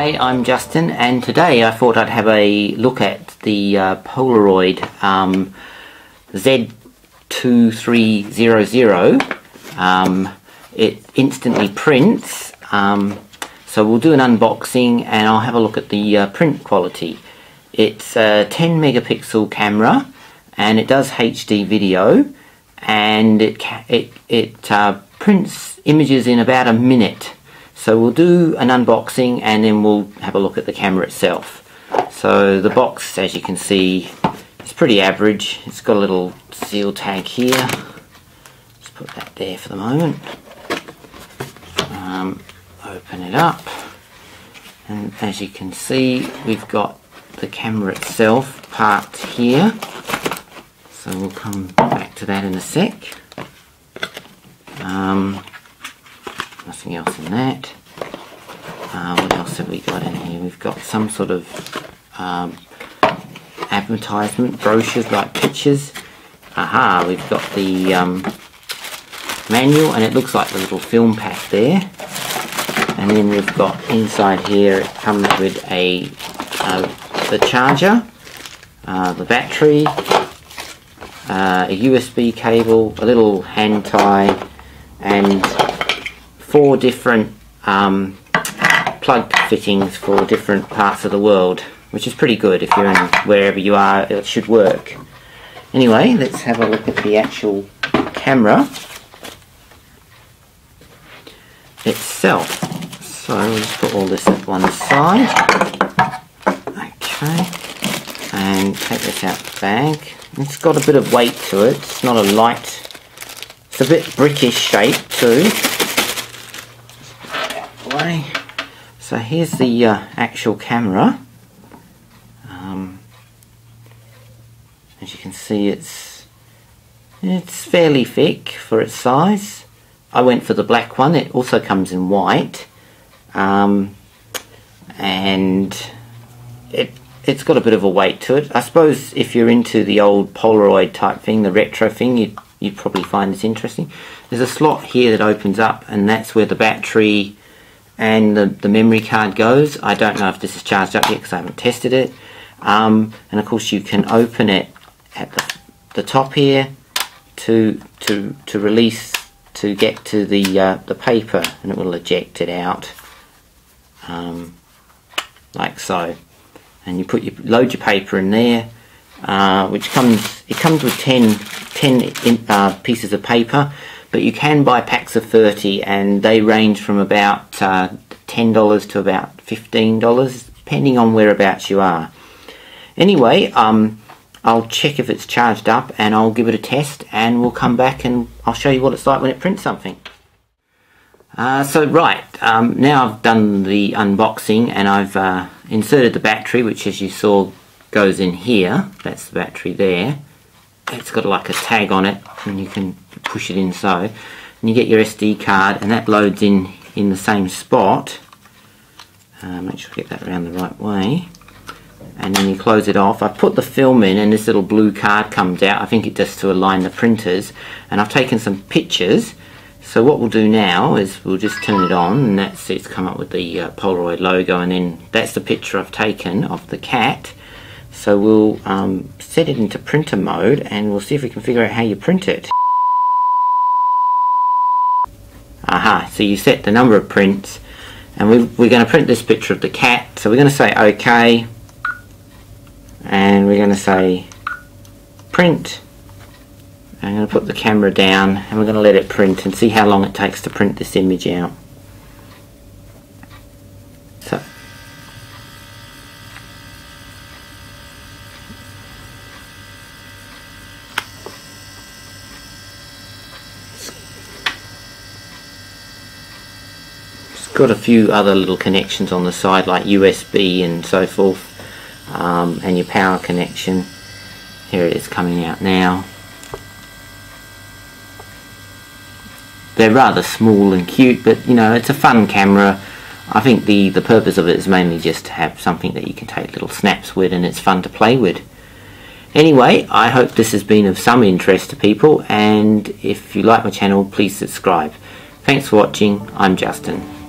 Hi, I'm Justin, and today I thought I'd have a look at the uh, Polaroid um, Z2300. Um, it instantly prints, um, so we'll do an unboxing and I'll have a look at the uh, print quality. It's a 10 megapixel camera and it does HD video and it, it, it uh, prints images in about a minute. So we'll do an unboxing and then we'll have a look at the camera itself. So the box, as you can see, is pretty average. It's got a little seal tag here. Let's put that there for the moment. Um, open it up. And as you can see, we've got the camera itself parked here. So we'll come back to that in a sec. Um, nothing else in that. Uh, what else have we got in here? We've got some sort of um, advertisement brochures like pictures. Aha, we've got the um, manual and it looks like the little film pack there. And then we've got inside here, it comes with a uh, the charger, uh, the battery, uh, a USB cable, a little hand tie, and four different um, plug fittings for different parts of the world, which is pretty good if you're in wherever you are, it should work. Anyway, let's have a look at the actual camera itself. So let's put all this at one side. Okay, and take this out the bag. It's got a bit of weight to it, it's not a light, it's a bit brickish shape too. Way. So here's the uh, actual camera. Um, as you can see it's it's fairly thick for its size. I went for the black one, it also comes in white. Um, and it it's got a bit of a weight to it. I suppose if you're into the old Polaroid type thing, the retro thing, you'd, you'd probably find this interesting. There's a slot here that opens up and that's where the battery and the, the memory card goes. I don't know if this is charged up yet because I haven't tested it. Um, and of course you can open it at the, the top here to to to release to get to the uh, the paper and it will eject it out um, like so and you put your load your paper in there uh, which comes it comes with 10, 10 in, uh, pieces of paper but you can buy packs of 30 and they range from about uh, $10 to about $15 depending on whereabouts you are. Anyway, um, I'll check if it's charged up and I'll give it a test and we'll come back and I'll show you what it's like when it prints something. Uh, so right, um, now I've done the unboxing and I've uh, inserted the battery which as you saw goes in here, that's the battery there it's got like a tag on it and you can push it in so. And you get your SD card and that loads in in the same spot. Uh, make sure you get that around the right way. And then you close it off. I put the film in and this little blue card comes out. I think it just to align the printers. And I've taken some pictures. So what we'll do now is we'll just turn it on and that's it's come up with the uh, Polaroid logo and then that's the picture I've taken of the cat so we'll um, set it into printer mode and we'll see if we can figure out how you print it. Aha, so you set the number of prints and we, we're going to print this picture of the cat. So we're going to say OK and we're going to say print. I'm going to put the camera down and we're going to let it print and see how long it takes to print this image out. Got a few other little connections on the side like USB and so forth um, and your power connection. Here it is coming out now. They're rather small and cute but you know it's a fun camera. I think the the purpose of it is mainly just to have something that you can take little snaps with and it's fun to play with. Anyway I hope this has been of some interest to people and if you like my channel please subscribe. Thanks for watching. I'm Justin